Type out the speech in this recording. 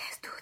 Let's do